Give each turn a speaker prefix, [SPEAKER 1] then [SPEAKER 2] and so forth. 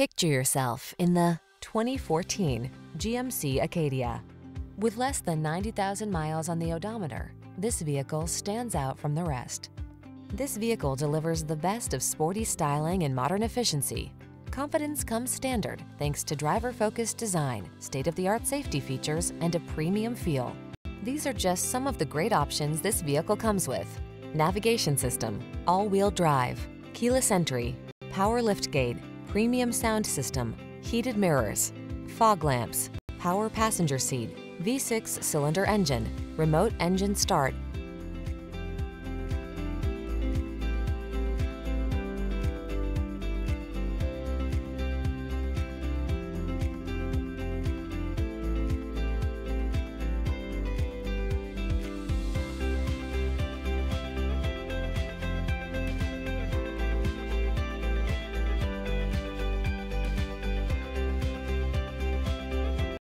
[SPEAKER 1] Picture yourself in the 2014 GMC Acadia. With less than 90,000 miles on the odometer, this vehicle stands out from the rest. This vehicle delivers the best of sporty styling and modern efficiency. Confidence comes standard thanks to driver-focused design, state-of-the-art safety features, and a premium feel. These are just some of the great options this vehicle comes with. Navigation system, all-wheel drive, keyless entry, power liftgate, premium sound system, heated mirrors, fog lamps, power passenger seat, V6 cylinder engine, remote engine start,